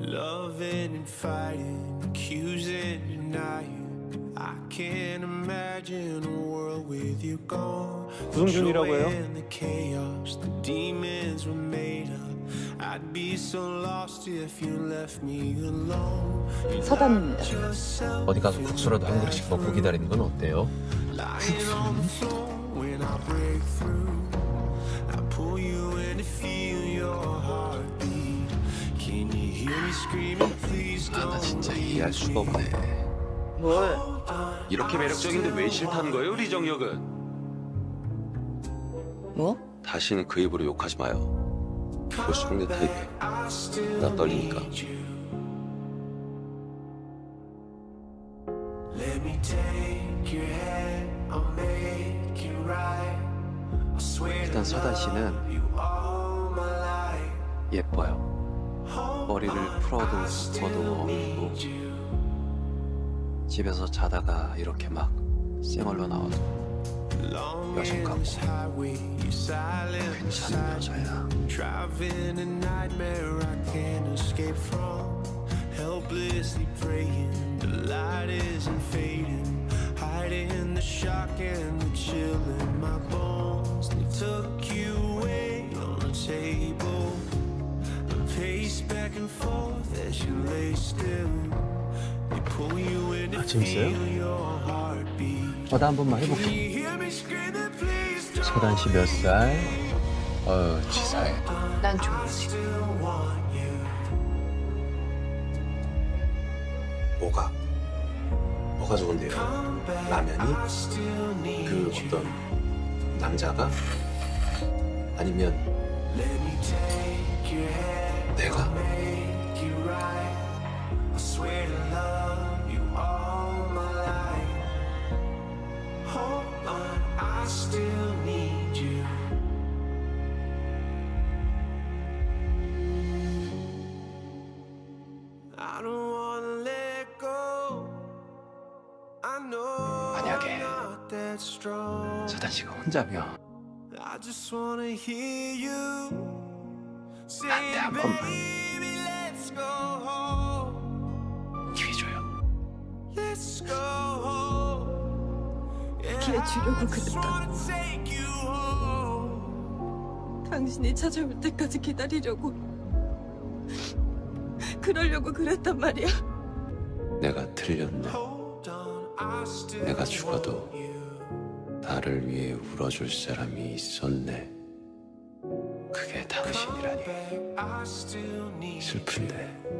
Loving and fighting, accusing, denying. I can't imagine a world with you gone. Joy and the chaos, the demons were made up. I'd be so lost if you left me alone. 서단입니다. 어디 가서 국수라도 한 그릇씩 먹고 기다리는 건 어때요? 아, 나 don't 진짜 이해할 수가 없네. 뭘? 이렇게 매력적인데 왜 싫다는 거예요, 리정혁은? 뭐? 다시는 그 입으로 욕하지 마요. 볼수록 내 타입이야. 나 떨리니까. need you. Let me take your hand, I'll make it right. I swear to 일단 서단 씨는. 예뻐요. 머리를 풀어도 묶어도 없고 집에서 자다가 이렇게 막 쌩얼로 나와도 여신 같고 괜찮은. 여자야. 아, 재밌어요? 저도 한 번만 해볼게. 서단 씨 몇 살? 어, 치사해. 난 좋아 지금. still want you. 뭐가? 뭐가 좋은데요? 라면이? 그. 어떤 남자가? 아니면 내가? 만약에. 서단 씨가 혼자면 한 번만. baby, let's go home. 기회 줘요. 기회 주려고 I just 그랬다. wanna take you home. 당신이 찾아올 때까지 기다리려고 그러려고 그랬단 말이야 내가 틀렸네. 내가 죽어도. 나를 위해 울어줄 사람이 있었네. 그게 당신이라 니. Back, I